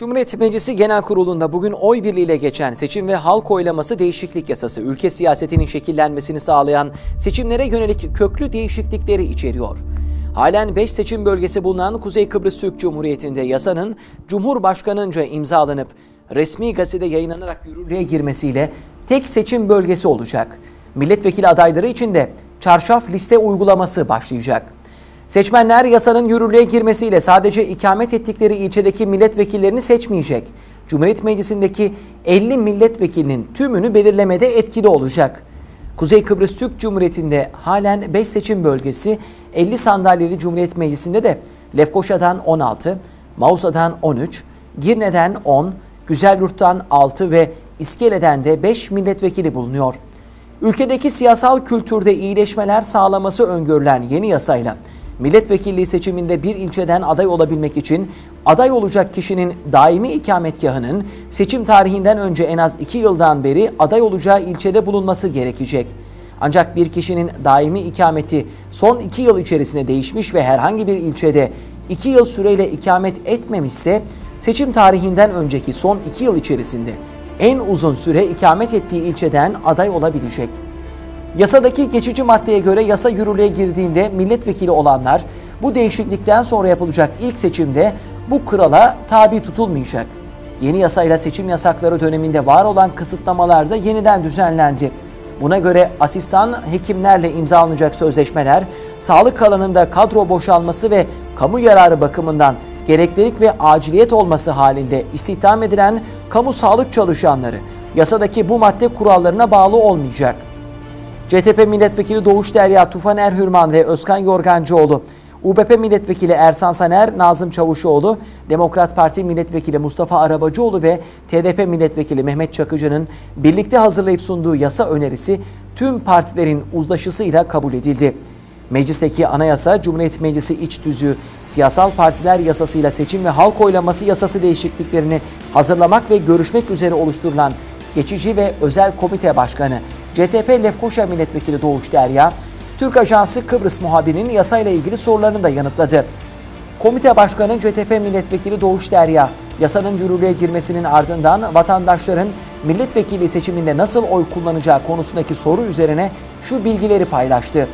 Cumhuriyet Meclisi Genel Kurulu'nda bugün oy birliğiyle geçen seçim ve halk oylaması değişiklik yasası ülke siyasetinin şekillenmesini sağlayan seçimlere yönelik köklü değişiklikleri içeriyor. Halen 5 seçim bölgesi bulunan Kuzey Kıbrıs Türk Cumhuriyeti'nde yasanın Cumhurbaşkanınca imzalanıp resmi gazetede yayınlanarak yürürlüğe girmesiyle tek seçim bölgesi olacak. Milletvekili adayları için de çarşaf liste uygulaması başlayacak. Seçmenler yasanın yürürlüğe girmesiyle sadece ikamet ettikleri ilçedeki milletvekillerini seçmeyecek. Cumhuriyet Meclisi'ndeki 50 milletvekilinin tümünü belirlemede etkili olacak. Kuzey Kıbrıs Türk Cumhuriyeti'nde halen 5 seçim bölgesi 50 sandalyeli Cumhuriyet Meclisi'nde de Lefkoşa'dan 16, Mausa'dan 13, Girne'den 10, Güzelyurt'tan 6 ve İskele'den de 5 milletvekili bulunuyor. Ülkedeki siyasal kültürde iyileşmeler sağlaması öngörülen yeni yasayla milletvekilliği seçiminde bir ilçeden aday olabilmek için aday olacak kişinin daimi ikametgahının seçim tarihinden önce en az 2 yıldan beri aday olacağı ilçede bulunması gerekecek. Ancak bir kişinin daimi ikameti son 2 yıl içerisinde değişmiş ve herhangi bir ilçede 2 yıl süreyle ikamet etmemişse seçim tarihinden önceki son 2 yıl içerisinde en uzun süre ikamet ettiği ilçeden aday olabilecek. Yasadaki geçici maddeye göre yasa yürürlüğe girdiğinde milletvekili olanlar bu değişiklikten sonra yapılacak ilk seçimde bu kurala tabi tutulmayacak. Yeni yasayla seçim yasakları döneminde var olan kısıtlamalar da yeniden düzenlendi. Buna göre asistan hekimlerle imzalanacak sözleşmeler, sağlık alanında kadro boşalması ve kamu yararı bakımından gereklilik ve aciliyet olması halinde istihdam edilen kamu sağlık çalışanları yasadaki bu madde kurallarına bağlı olmayacak. CTP Milletvekili Doğuş Derya Tufan Erhürman ve Özkan Yorgancıoğlu, UBP Milletvekili Ersan Saner, Nazım Çavuşoğlu, Demokrat Parti Milletvekili Mustafa Arabacıoğlu ve TDP Milletvekili Mehmet Çakıcı'nın birlikte hazırlayıp sunduğu yasa önerisi tüm partilerin uzlaşısıyla kabul edildi. Meclisteki anayasa, Cumhuriyet Meclisi iç tüzüğü, siyasal partiler yasasıyla seçim ve halk oylaması yasası değişikliklerini hazırlamak ve görüşmek üzere oluşturulan geçici ve özel komite başkanı CTP Lefkoşa Milletvekili Doğuş Derya, Türk Ajansı Kıbrıs muhabirinin yasayla ilgili sorularını da yanıtladı. Komite Başkanı CTP Milletvekili Doğuş Derya, yasanın yürürlüğe girmesinin ardından vatandaşların milletvekili seçiminde nasıl oy kullanacağı konusundaki soru üzerine şu bilgileri paylaştı.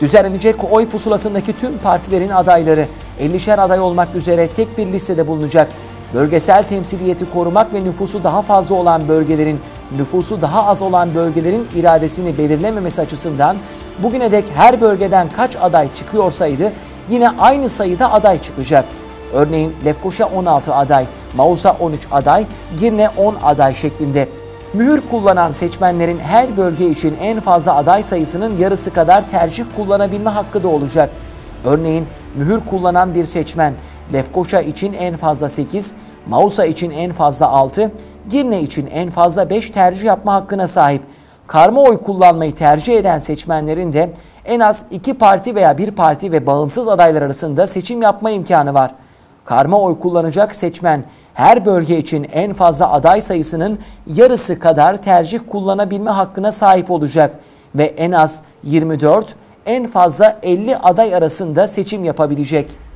Düzenlenecek oy pusulasındaki tüm partilerin adayları 50'şer aday olmak üzere tek bir listede bulunacak. Bölgesel temsiliyeti korumak ve nüfusu daha fazla olan bölgelerin nüfusu daha az olan bölgelerin iradesini belirlememesi açısından bugüne dek her bölgeden kaç aday çıkıyorsaydı yine aynı sayıda aday çıkacak. Örneğin Lefkoşa 16 aday, Mausa 13 aday, Girne 10 aday şeklinde. Mühür kullanan seçmenlerin her bölge için en fazla aday sayısının yarısı kadar tercih kullanabilme hakkı da olacak. Örneğin mühür kullanan bir seçmen Lefkoşa için en fazla 8, Mausa için en fazla 6, Girne için en fazla 5 tercih yapma hakkına sahip. Karma oy kullanmayı tercih eden seçmenlerin de en az 2 parti veya 1 parti ve bağımsız adaylar arasında seçim yapma imkanı var. Karma oy kullanacak seçmen her bölge için en fazla aday sayısının yarısı kadar tercih kullanabilme hakkına sahip olacak ve en az 24, en fazla 50 aday arasında seçim yapabilecek.